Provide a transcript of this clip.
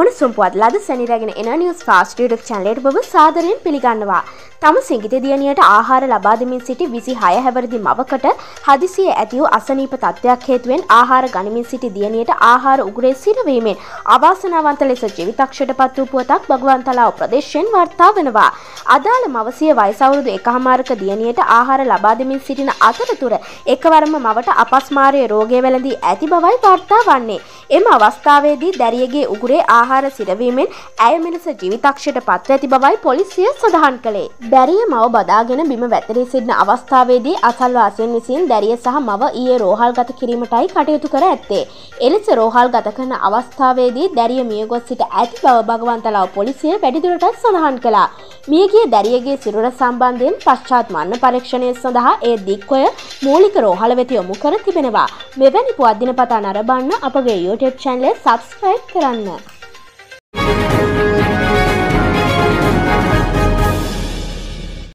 උණුසුම් පුවත් ලද සැනිරගෙන එන නිවස් ෆාස්ට් YouTube channelයට ඔබ සාදරයෙන් පිළිගන්නවා. තම සිංගිත දියණියට ආහාර ලබා දෙමින් සිටි 26 හැවිරිදි මවකට හදිසියේ ඇති වූ අසනීප තත්ත්වයක් හේතුවෙන් ආහාර ගනිමින් සිටි දියණියට ආහාර උගුරේ සිරවීමෙන් අවාසනාවන්ත ලෙස ජීවිතක්ෂයට පත් වූ පුවතක් භගවන්තලාව ප්‍රදේශයෙන් වාර්තා වෙනවා. අදාළ මවසිය වයස අවුරුදු එකහමාරක දියණියට ආහාර ලබා දෙමින් සිටින අතරතුර එකවරම මවට අපස්මාරයේ රෝගය වැළඳී ඇති බවයි වාර්තා වන්නේ. එම අවස්ථාවේදී දැරියගේ උගුරේ ආහාර සිරවීමෙන් ඇය මෙලෙස ජීවිතක්ෂයට පත්ව ඇති බවයි පොලිසිය සඳහන් කළේ. දැරිය මව බදාගෙන බිම වැතරී සිටින අවස්ථාවේදී අසල්වාසීන් විසින් දැරිය සහ මව ඊයේ රෝහල් ගත කිරීමටයි කටයුතු කර ඇත්තේ. එලෙස රෝහල් ගත කරන අවස්ථාවේදී දැරිය මියගොස් සිට ඇති බව භගවන්තලාව පොලිසිය වැඩිදුරටත් සඳහන් කළා. මියගිය දැරියගේ සිරුර සම්බන්ධයෙන් පශ්චාත් මන්න පරීක්ෂණය සඳහා ඒ දික්කොය මූලික රෝහල වෙත යොමු කර තිබෙනවා. මෙවැනි පුවත් දිනපතා නරඹන්න අපගේ YouTube channel සබස්ක්‍රයිබ් කරන්න.